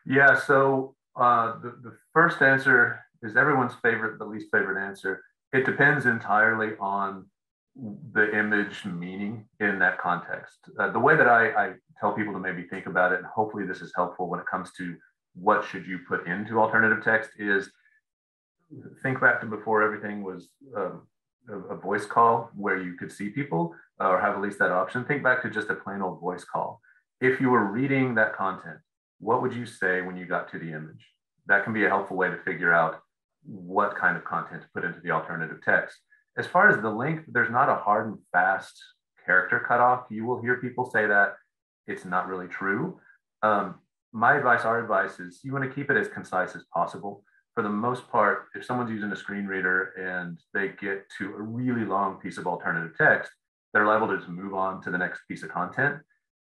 Yeah, so uh, the, the first answer is everyone's favorite, the least favorite answer. It depends entirely on the image meaning in that context. Uh, the way that I, I tell people to maybe think about it, and hopefully this is helpful when it comes to what should you put into alternative text is think back to before everything was um, a, a, voice call where you could see people uh, or have at least that option. Think back to just a plain old voice call. If you were reading that content what would you say when you got to the image? That can be a helpful way to figure out what kind of content to put into the alternative text. As far as the length, there's not a hard and fast character cutoff. You will hear people say that it's not really true. Um, my advice, our advice is you want to keep it as concise as possible. For the most part, if someone's using a screen reader and they get to a really long piece of alternative text, they're liable to just move on to the next piece of content.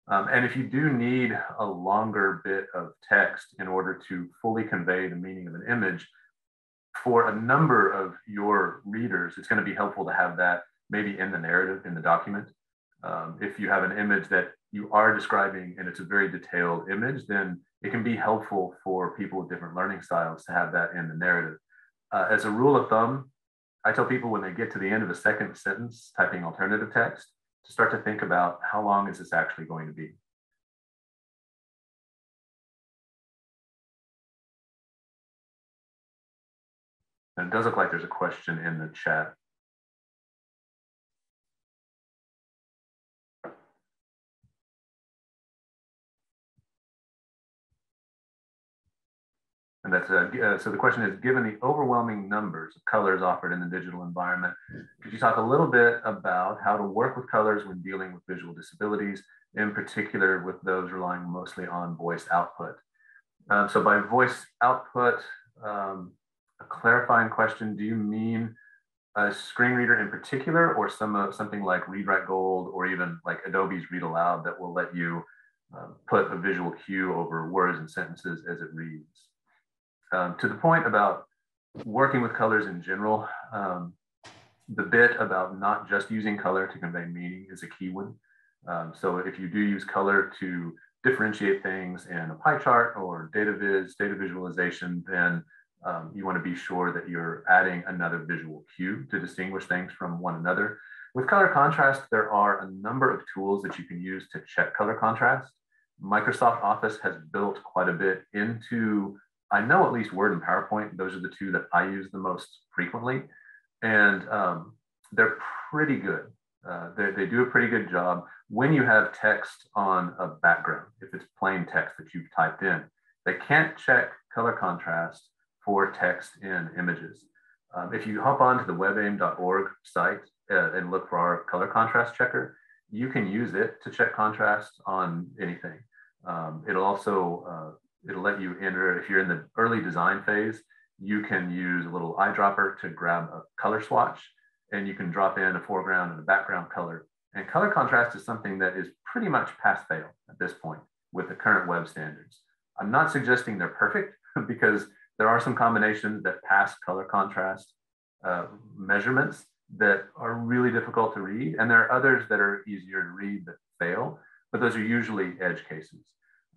Um, and if you do need a longer bit of text in order to fully convey the meaning of an image, for a number of your readers, it's going to be helpful to have that maybe in the narrative in the document. Um, if you have an image that you are describing and it's a very detailed image, then it can be helpful for people with different learning styles to have that in the narrative. Uh, as a rule of thumb, I tell people when they get to the end of a second sentence typing alternative text, to start to think about how long is this actually going to be? And it does look like there's a question in the chat. And that's uh, uh, so the question is, given the overwhelming numbers of colors offered in the digital environment, could you talk a little bit about how to work with colors when dealing with visual disabilities, in particular with those relying mostly on voice output? Um, so by voice output, um, a clarifying question, do you mean a screen reader in particular or some uh, something like Read Write Gold or even like Adobe's Read Aloud that will let you uh, put a visual cue over words and sentences as it reads? Um, to the point about working with colors in general, um, the bit about not just using color to convey meaning is a key one. Um, so if you do use color to differentiate things in a pie chart or data viz, data visualization, then um, you want to be sure that you're adding another visual cue to distinguish things from one another. With color contrast, there are a number of tools that you can use to check color contrast. Microsoft Office has built quite a bit into I know at least Word and PowerPoint, those are the two that I use the most frequently. And um, they're pretty good. Uh, they, do a pretty good job when you have text on a background, if it's plain text that you've typed in. They can't check color contrast for text in images. Um, if you hop onto the webaim.org site uh, and look for our color contrast checker, you can use it to check contrast on anything. Um, it'll also, uh, it'll let you enter, if you're in the early design phase, you can use a little eyedropper to grab a color swatch and you can drop in a foreground and a background color. And color contrast is something that is pretty much pass fail at this point with the current web standards. I'm not suggesting they're perfect *laughs* because there are some combinations that pass color contrast uh, measurements that are really difficult to read. And there are others that are easier to read that fail, but those are usually edge cases.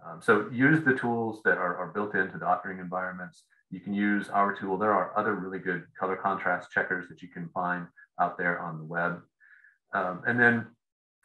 Um, so use the tools that are, are built into the authoring environments. You can use our tool. There are other really good color contrast checkers that you can find out there on the web. Um, and then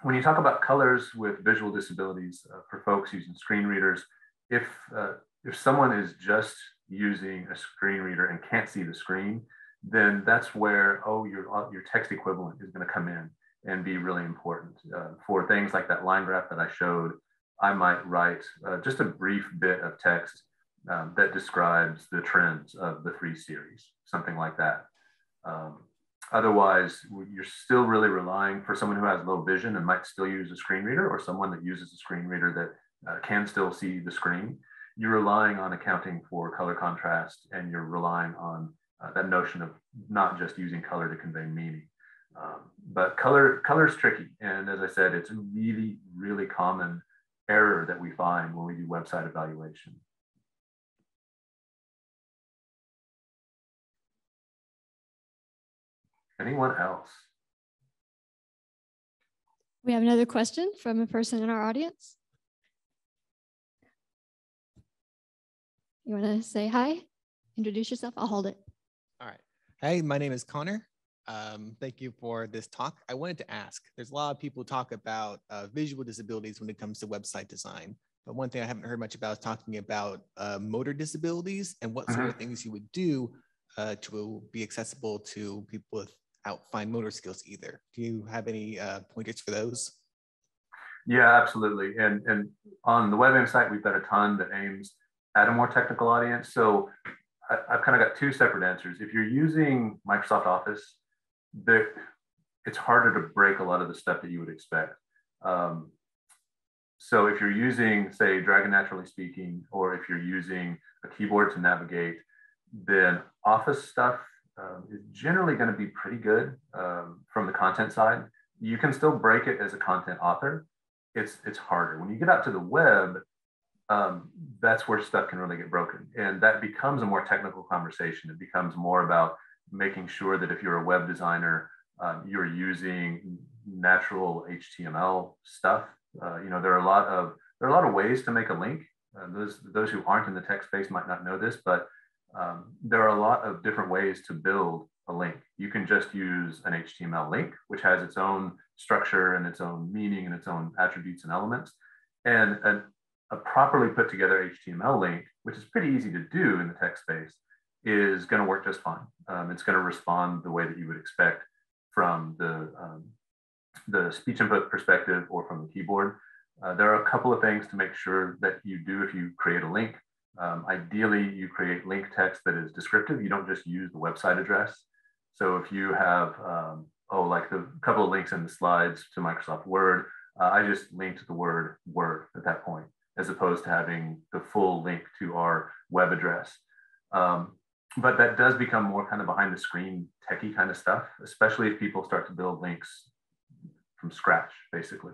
when you talk about colors with visual disabilities uh, for folks using screen readers, if, uh, if someone is just using a screen reader and can't see the screen, then that's where, oh, your, uh, your text equivalent is gonna come in and be really important. Uh, for things like that line graph that I showed, I might write uh, just a brief bit of text um, that describes the trends of the three series, something like that. Um, otherwise, you're still really relying for someone who has low vision and might still use a screen reader or someone that uses a screen reader that uh, can still see the screen. You're relying on accounting for color contrast and you're relying on uh, that notion of not just using color to convey meaning. Um, but color color is tricky. And as I said, it's really, really common error that we find when we do website evaluation. Anyone else? We have another question from a person in our audience. You want to say hi? Introduce yourself? I'll hold it. All right. Hey, my name is Connor. Um, thank you for this talk. I wanted to ask, there's a lot of people talk about uh, visual disabilities when it comes to website design. But one thing I haven't heard much about is talking about uh, motor disabilities and what sort of mm-hmm. things you would do uh, to be accessible to people without fine motor skills either. Do you have any uh, pointers for those? Yeah, absolutely. And, and on the WebAIM site, we've got a ton that aims at a more technical audience. So I, have kind of got two separate answers. If you're using Microsoft Office, there, it's harder to break a lot of the stuff that you would expect. Um, so if you're using, say, Dragon Naturally Speaking, or if you're using a keyboard to navigate, then Office stuff um, is generally going to be pretty good um, from the content side. You can still break it as a content author. It's it's harder when you get out to the web. Um, that's where stuff can really get broken, and that becomes a more technical conversation. It becomes more about making sure that if you're a web designer, um, you're using natural HTML stuff. Uh, you know, there are a lot of there are a lot of ways to make a link. Uh, those those who aren't in the tech space might not know this, but um, there are a lot of different ways to build a link. You can just use an HTML link, which has its own structure and its own meaning and its own attributes and elements. And a, a properly put together HTML link, which is pretty easy to do in the tech space, is going to work just fine. Um, it's going to respond the way that you would expect from the, um, the speech input perspective or from the keyboard. Uh, there are a couple of things to make sure that you do if you create a link. Um, ideally, you create link text that is descriptive. You don't just use the website address. So if you have, um, oh, like the couple of links in the slides to Microsoft Word, uh, I just linked the word Word at that point, as opposed to having the full link to our web address. Um, but that does become more kind of behind the screen techie kind of stuff, especially if people start to build links from scratch, basically.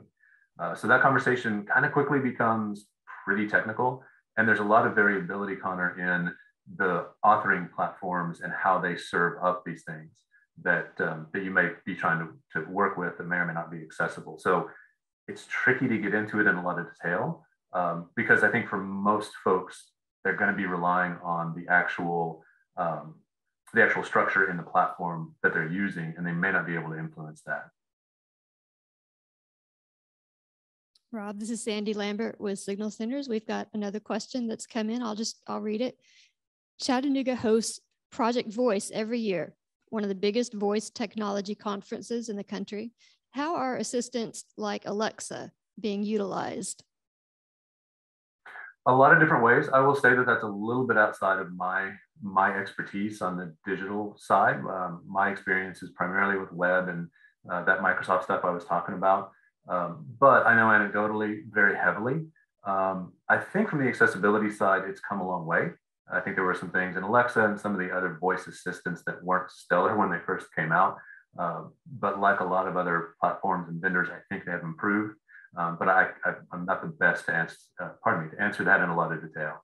Uh, so that conversation kind of quickly becomes pretty technical. And there's a lot of variability, Connor, in the authoring platforms and how they serve up these things that, um, that you may be trying to, to work with that may or may not be accessible. So it's tricky to get into it in a lot of detail um, because I think for most folks, they're going to be relying on the actual um, the actual structure in the platform that they're using, and they may not be able to influence that. Rob, this is Sandy Lambert with Signal Centers. We've got another question that's come in. I'll just, I'll read it. Chattanooga hosts Project Voice every year, one of the biggest voice technology conferences in the country. How are assistants like Alexa being utilized? A lot of different ways. I will say that that's a little bit outside of my my expertise on the digital side. Um, my experience is primarily with web and uh, that Microsoft stuff I was talking about. Um, but I know anecdotally very heavily. Um, I think from the accessibility side, it's come a long way. I think there were some things in Alexa and some of the other voice assistants that weren't stellar when they first came out. Uh, but like a lot of other platforms and vendors, I think they have improved. Um, but I, am not the best to answer, uh, pardon me, to answer that in a lot of detail.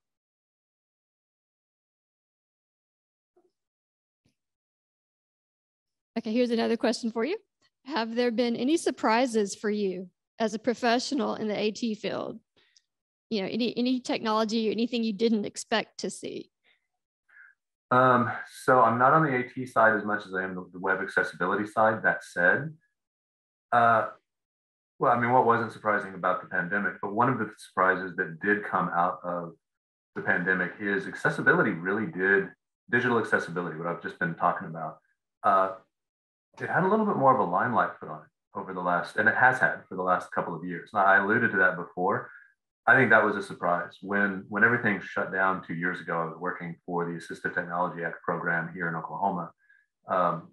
Okay, here's another question for you. Have there been any surprises for you as a professional in the AT field? You know, any any technology or anything you didn't expect to see? Um, so I'm not on the AT side as much as I am the, the web accessibility side. That said, uh, well, I mean, what wasn't surprising about the pandemic, but one of the surprises that did come out of the pandemic is accessibility really did digital accessibility, what I've just been talking about. Uh, it had a little bit more of a limelight put on it over the last, and it has had for the last couple of years. Now, I alluded to that before. I think that was a surprise when when everything shut down two years ago. I was working for the Assistive Technology Act program here in Oklahoma, um,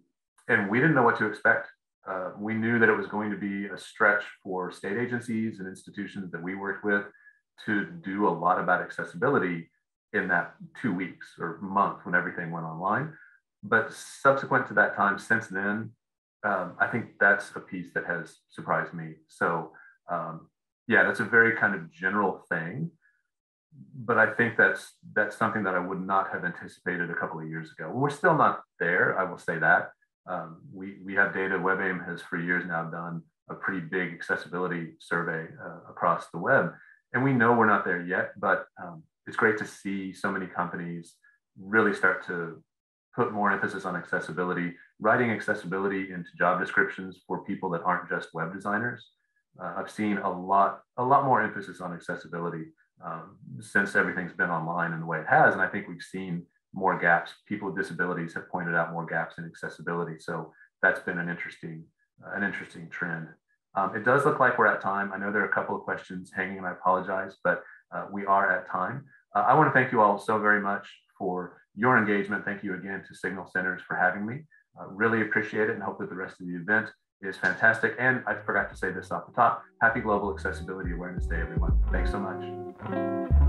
and we didn't know what to expect. Uh, we knew that it was going to be a stretch for state agencies and institutions that we worked with to do a lot about accessibility in that two weeks or month when everything went online. But subsequent to that time, since then, um, I think that's a piece that has surprised me. So um, yeah, that's a very kind of general thing. But I think that's that's something that I would not have anticipated a couple of years ago. We're still not there, I will say that. Um, we, we have data, WebAIM has for years now done a pretty big accessibility survey uh, across the web. And we know we're not there yet, but um, it's great to see so many companies really start to put more emphasis on accessibility, writing accessibility into job descriptions for people that aren't just web designers uh, I've seen a lot, a lot more emphasis on accessibility um, since everything's been online in the way it has. And I think we've seen more gaps. People with disabilities have pointed out more gaps in accessibility. So that's been an interesting, uh, an interesting trend. Um, it does look like we're at time. I know there are a couple of questions hanging, and I apologize, but uh, we are at time. Uh, I want to thank you all so very much for your engagement. Thank you again to Signal Centers for having me. Uh, really appreciate it and hope that the rest of the event is fantastic. And I forgot to say this off the top. Happy Global Accessibility Awareness Day, everyone. Thanks so much.